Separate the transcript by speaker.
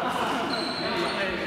Speaker 1: あ